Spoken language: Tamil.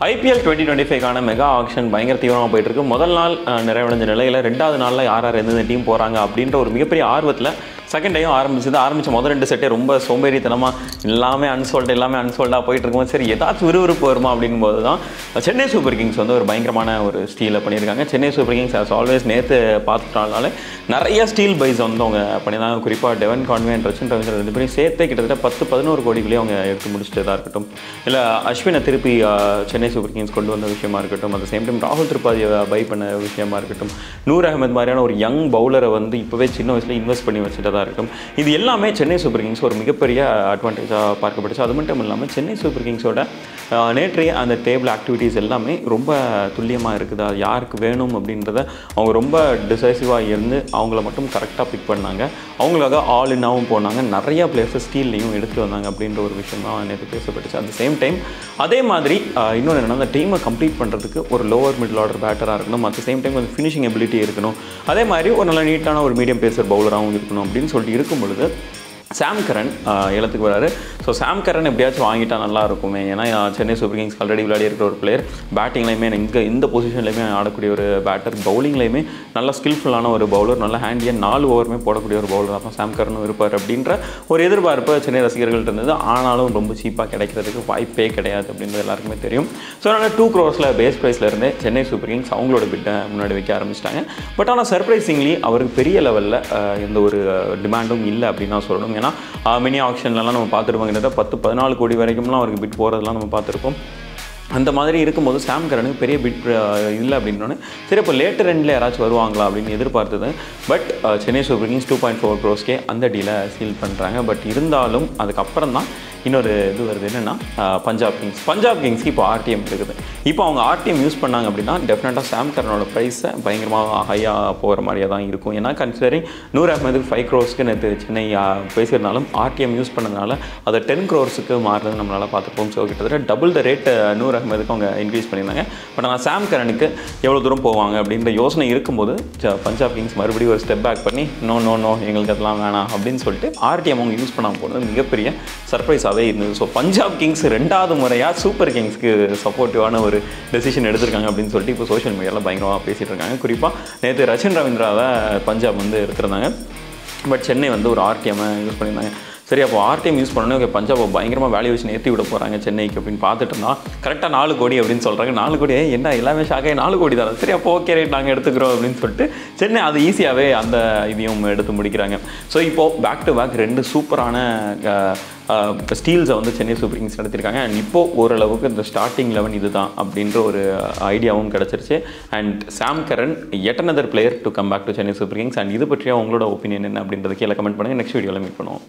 ஐபிஎல் டுவெண்ட்டி டுவெண்ட்டி ஃபைவ்க்கான மெகா ஆக்ஷன் பயங்கர தீவிரமாக போயிட்டு இருக்கு. முதல் நாள் நிறைவடைஞ்ச நிலையில் ரெண்டாவது நாளில் யார் யார் எந்தெந்த டீம் போகிறாங்க அப்படின்ற ஒரு மிகப்பெரிய ஆர்வத்தில் செகண்ட் டைம் ஆரம்பிச்சது ஆரம்பித்த முதல் ரெண்டு செட்டே ரொம்ப சோம்பேறித்தனமாக எல்லாமே அன்சோல்டு எல்லாமே அன்சோல்டாக போயிட்டு இருக்கும்போது சரி ஏதாச்சும் விறுவிறுப்பு வருமா அப்படிங்கும்போது தான் சென்னை சூப்பர் கிங்ஸ் வந்து ஒரு பயங்கரமான ஒரு ஸ்டீலை பண்ணியிருக்காங்க. Chennai Super Kings as always நேற்று பார்த்துட்டனால நிறைய ஸ்டீல் பைஸ் வந்து அவங்க பண்ணியிருந்தாங்க. குறிப்பாக டெவன் கான்வென்ட் ரச்சின் ரவீந்திரன் ரெண்டு பேரும் சேர்த்தே கிட்டத்தட்ட பத்து பதினோரு கோடிக்குள்ளே அவங்க எடுத்து முடிச்சிட்டதாக இருக்கட்டும். இல்லை அஸ்வினை திருப்பி சென்னை சூப்பர் கிங்ஸ் கொண்டு வந்த விஷயமா இருக்கட்டும். அட் சேம் டைம் ராகுல் திரிபாதியை பை பண்ண விஷயமா இருக்கட்டும். நூர் அகமது மாதிரியான ஒரு யங் பவுலரை வந்து இப்போவே சின்ன வயசில் இன்வெஸ்ட் பண்ணி தான் இருக்கும். இது எல்லாமே சென்னை சூப்பர் கிங்ஸ் ஒரு மிகப்பெரிய அட்வான்டேஜாக பார்க்கப்பட்டுச்சு. அது மட்டும் இல்லாமல் சென்னை சூப்பர் கிங்ஸோட நேற்றைய அந்த டேபிள் ஆக்டிவிட்டீஸ் எல்லாமே ரொம்ப துல்லியமாக இருக்குது. அது யாருக்கு வேணும் அப்படின்றத அவங்க ரொம்ப டிசைசிவாக இருந்து அவங்கள மட்டும் கரெக்டாக பிக் பண்ணாங்க. அவங்களுக்காக ஆல் இன்னாவும் போனாங்க. நிறைய பிளேயர்ஸை ஸ்டீல்லையும் எடுத்து வந்தாங்க அப்படின்ற ஒரு விஷயம் தான் நேற்று பேசப்பட்டுச்சு அட் சேம் டைம் அதே மாதிரி இன்னொன்று என்னென்னா அந்த டீமை கம்ப்ளீட் பண்ணுறதுக்கு ஒரு லோவர் மிடில் ஆர்டர் பேட்டராக இருக்கணும். அட் சேம் டைம் கொஞ்சம் ஃபினிஷிங் எபிலிட்டி இருக்கணும். அதே மாதிரி ஒரு நல்ல நீட்டான ஒரு மீடியம் பேசர் பவுலராகவும் இருக்கணும் அப்படின்னு சொல்லிட்டு இருக்கும் பொழுது சாம் கரன் ஆஹ், ஏலத்துக்கு வராரு. ஸோ சாம் கரன் எப்படியாச்சும் வாங்கிட்டா நல்லா இருக்குமே ஏன்னா சென்னை சூப்பர் கிங்ஸ் ஆல்ரெடி விளையாடி இருக்கிற ஒரு பிளேயர் பேட்டிங்லையுமே இங்கே இந்த பொசிஷன்லையுமே ஆடக்கூடிய ஒரு பேட்டர் பவுலிங்லையுமே நல்ல ஸ்கில்ஃபுல்லான ஒரு பவுலர் நல்ல ஹேண்டியாக நாலு ஓவருமே போடக்கூடிய ஒரு பவுலர் தான் சாம் கரனும் இருப்பார் அப்படின்ற ஒரு எதிர்பார்ப்பு சென்னை ரசிகர்கள்ட்ட இருந்தது. ஆனாலும் ரொம்ப சீப்பாக கிடைக்கிறதுக்கு வாய்ப்பே கிடையாது அப்படின்றது எல்லாருக்குமே தெரியும். ஸோ அதனால் டூ க்ரோஸில் பேஸ் ப்ரைஸில் இருந்தே சென்னை சூப்பர் கிங்ஸ் அவங்களோட பிட்டை முன்னாடி வைக்க ஆரம்பிச்சிட்டாங்க. பட் ஆனால் சர்ப்ரைசிங்லி அவருக்கு பெரிய லெவலில் எந்த ஒரு டிமாண்டும் இல்லை அப்படின்னு தான் சொல்லணும். ஏன்னா மினி ஆக்ஷன்லலாம் நம்ம பார்த்துருப்பாங்க கிட்டத்தட்ட பத்து பதினாலு கோடி வரைக்கும்லாம் அவருக்கு பிட் போகிறதெல்லாம் நம்ம பார்த்துருக்கோம். அந்த மாதிரி இருக்கும்போது சாம் கரனுக்கு பெரிய பிட் இல்லை அப்படின்னோடனே சரி இப்போ லேட்டர் எண்டில் யாராச்சும் வருவாங்களா அப்படின்னு எதிர்பார்த்தது. But Chennai Super Kings two point four க்ரோஸ்க்கே அந்த டீலை சீல் பண்ணுறாங்க பட் இருந்தாலும் அதுக்கப்புறம் தான் இன்னொரு இது வருது என்னென்னா பஞ்சாப் கிங்ஸ் பஞ்சாப் கிங்ஸ்க்கு இப்போ ஆர்டிஎம் இருக்குது. இப்போ அவங்க ஆர்டிஎம் யூஸ் பண்ணாங்க அப்படின்னா டெஃபினட்டாக சாம் கரனோட ப்ரைஸை பயங்கரமாக ஹையாக போகிற மாதிரியே தான் இருக்கும். ஏன்னா கன்சிடரிங் நூறு அஹ்மதுக்கு ஃபைவ் க்ரோர்ஸ்க்கு நேற்று சென்னை பேசியிருந்தாலும் ஆர்டிஎம் யூஸ் பண்ணதுனால அதை டென் க்ரோர்ஸுக்கு மாறுறது நம்மளால் பார்த்துப்போம். ஸோ கிட்டத்தட்ட டபுள் த ரேட்டை நூறு அஹ்மதுக்கு அவங்க இன்க்ரீஸ் பண்ணியிருந்தாங்க. பட் ஆனால் சாம் கரனுக்கு எவ்வளோ தூரம் போவாங்க அப்படின்ற யோசனை இருக்கும்போது பஞ்சாப் கிங்ஸ் மறுபடியும் ஒரு ஸ்டெப் பேக் பண்ணி நோ நோ நோ எங்களுக்கு அதெல்லாம் வேணாம் அப்படின்னு சொல்லிட்டு ஆர்டிஎம் அவங்க யூஸ் பண்ணாமல் போனது மிகப்பெரிய சர்ப்ரைஸாகவே இருந்தது. ஸோ பஞ்சாப் கிங்ஸ் ரெண்டாவது முறையாக சூப்பர் கிங்ஸ்க்கு சப்போர்ட்டிவான ஒரு டெசிஷன் எடுத்திருக்காங்க அப்படின்னு சொல்லிட்டு இப்போ சோஷியல் மீடியாவில் பயங்கரமாக பேசிகிட்டு இருக்காங்க. குறிப்பாக நேற்று ரச்சன் ரவீந்திராவை பஞ்சாப் வந்து எடுத்திருந்தாங்க. பட் சென்னை வந்து ஒரு ஆர்டிஎம்மை யூஸ் பண்ணியிருந்தாங்க. சரி அப்போ ஆர்டிஎம் யூஸ் பண்ணணும் ஓகே பஞ்சாப் பயங்கரமாக வேல்யூவேஷன் ஏற்றி விட போகிறாங்க சென்னைக்கு அப்படின்னு பார்த்துட்டு இருந்தால் கரெக்டாக நாலு கோடி அப்படின்னு சொல்கிறாங்க நாலு கோடி என்ன எல்லாமே ஷாக்காக நாலு கோடி தான். சரி அப்போ ஓகே ரேட் நாங்கள் எடுத்துக்கிறோம் அப்படின்னு சொல்லிட்டு சென்னை அது ஈஸியாகவே அந்த இதையும் எடுத்து முடிக்கிறாங்க. ஸோ இப்போது பேக் டு பேக் ரெண்டு சூப்பரான ஸ்டீல்ஸை வந்து சென்னை சூப்பர் கிங்ஸ் நடத்தியிருக்காங்க அண்ட் இப்போது ஓரளவுக்கு இந்த ஸ்டார்டிங் லெவன் இதுதான் அப்படின்ற ஒரு ஐடியாவும் கிடச்சிருச்சு. And Sam Curran at another player to come back to Chennai Super Kings and இது பற்றிய உங்களோட ஒப்பீனியன் என்ன அப்படின்றது கீழே கமெண்ட் பண்ணுங்கள் நெக்ஸ்ட் வீடியோவில் மீட் பண்ணுவோம்.